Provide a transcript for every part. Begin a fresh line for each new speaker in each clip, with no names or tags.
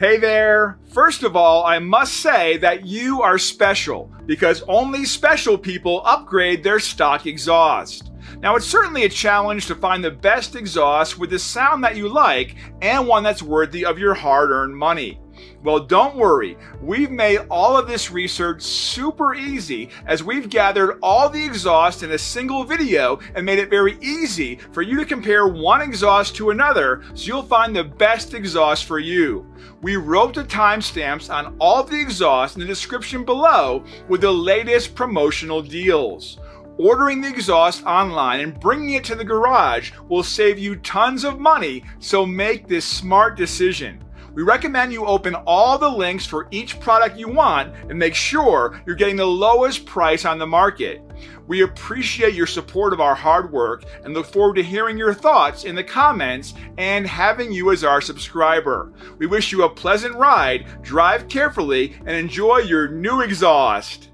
Hey there! First of all, I must say that you are special because only special people upgrade their stock exhaust. Now, it's certainly a challenge to find the best exhaust with a sound that you like and one that's worthy of your hard earned money. Well, don't worry. We've made all of this research super easy as we've gathered all the exhaust in a single video and made it very easy for you to compare one exhaust to another so you'll find the best exhaust for you. We wrote the timestamps on all the exhaust in the description below with the latest promotional deals. Ordering the exhaust online and bringing it to the garage will save you tons of money, so make this smart decision. We recommend you open all the links for each product you want and make sure you're getting the lowest price on the market. We appreciate your support of our hard work and look forward to hearing your thoughts in the comments and having you as our subscriber. We wish you a pleasant ride, drive carefully, and enjoy your new exhaust.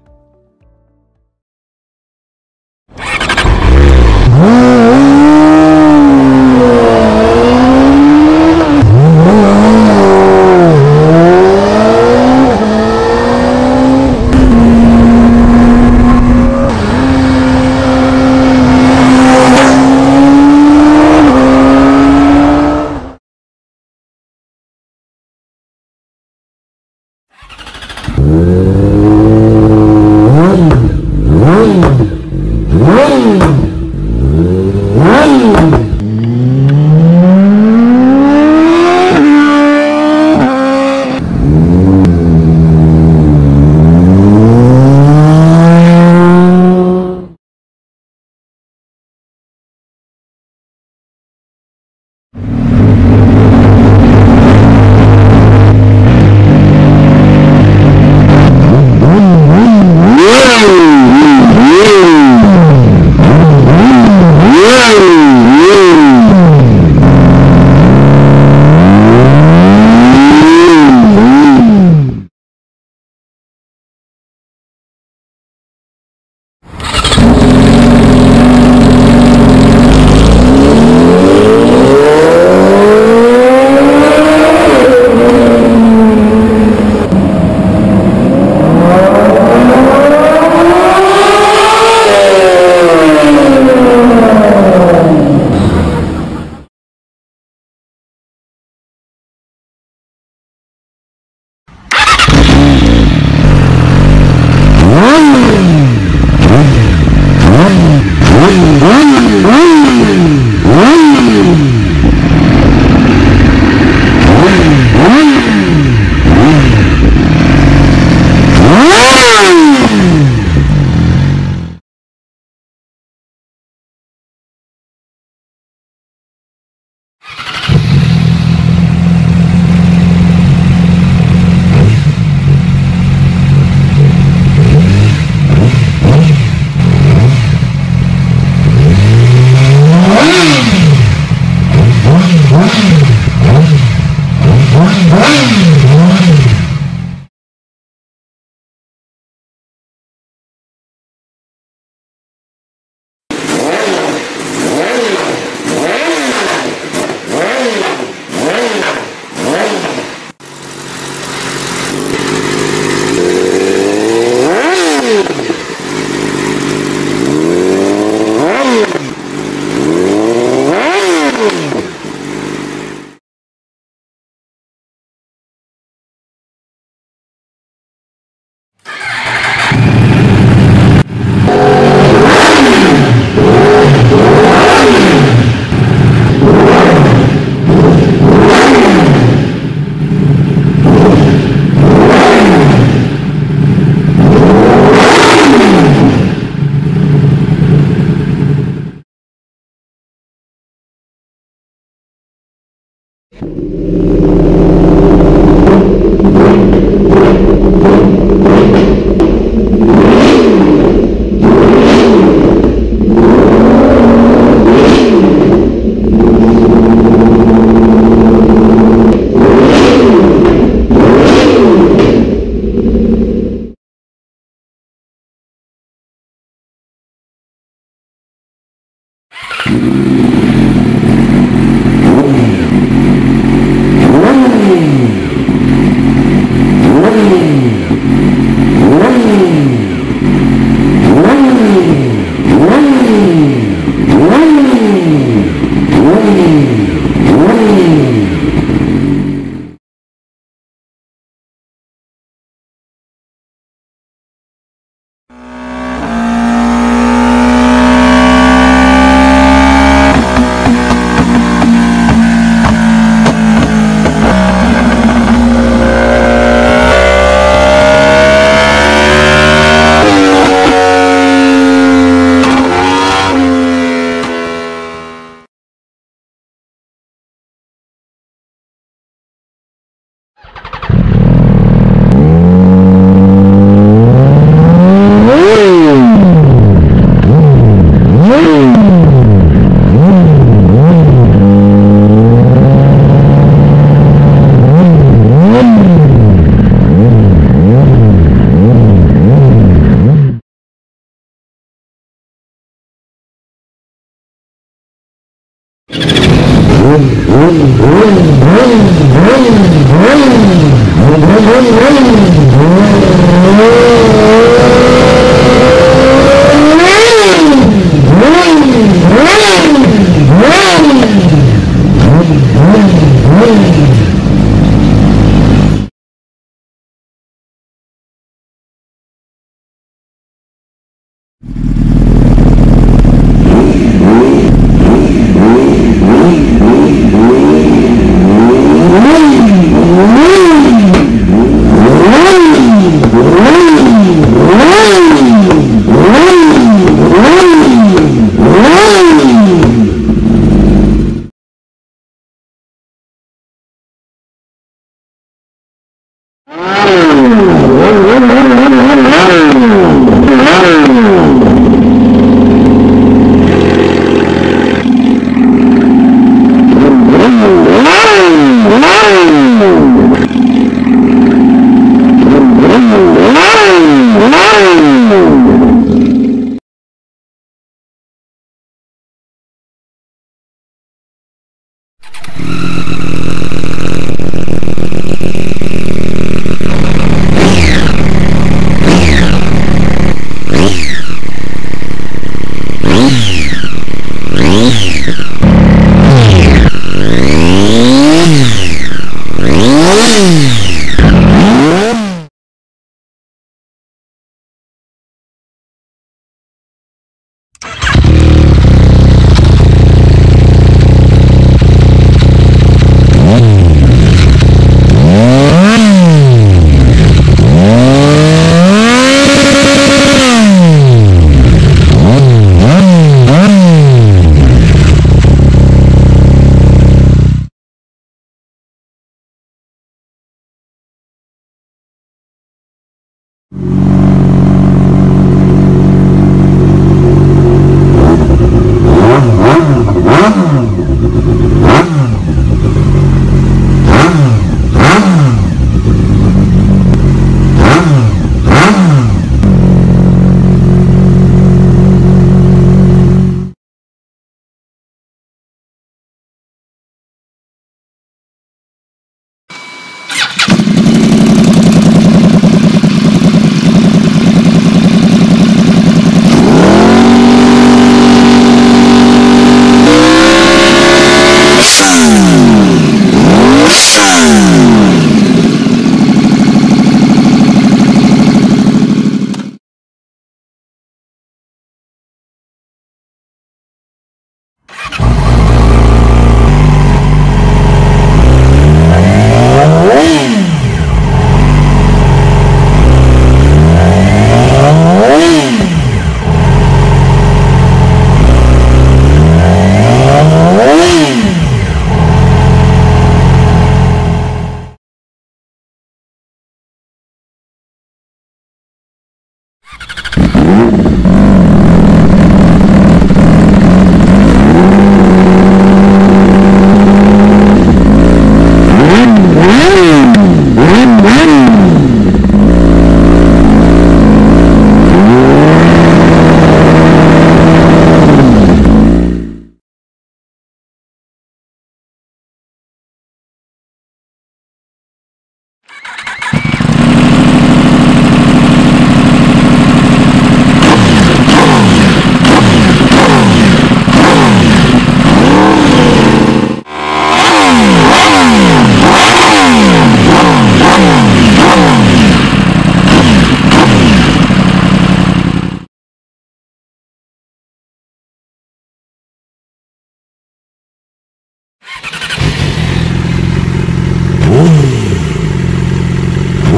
you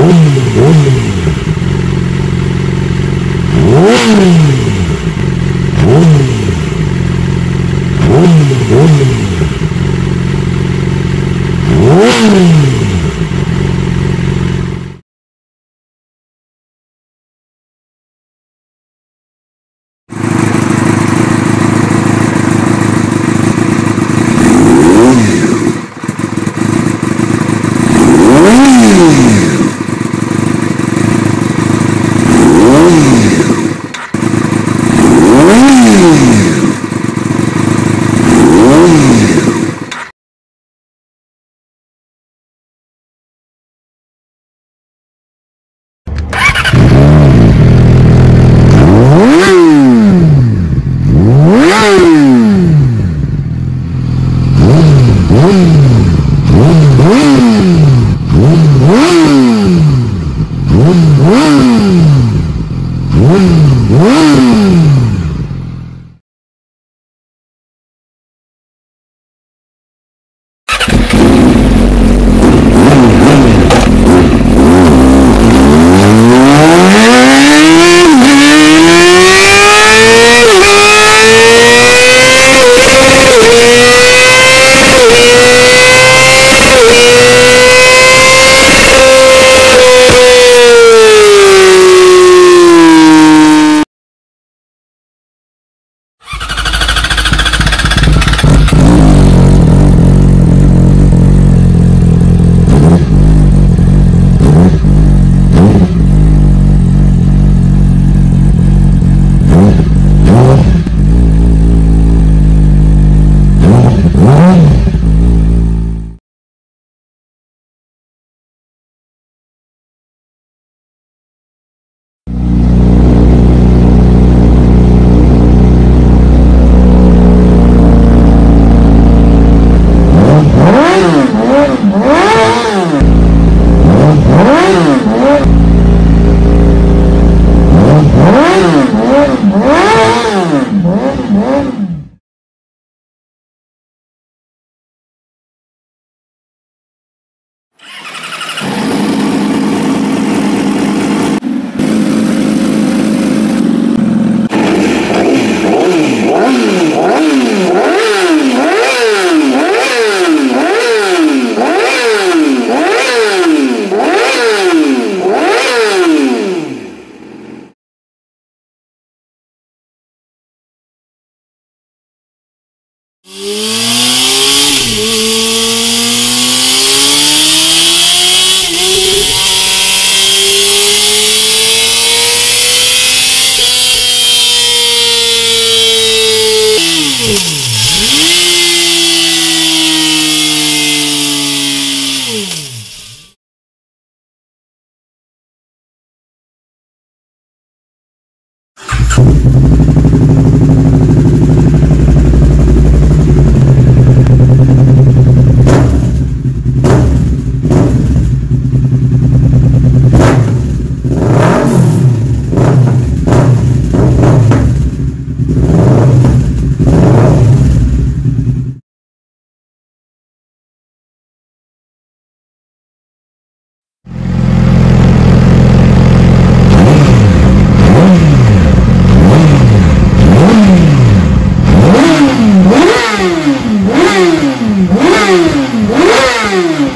Mm-hmm. Ooh. Mm-hmm.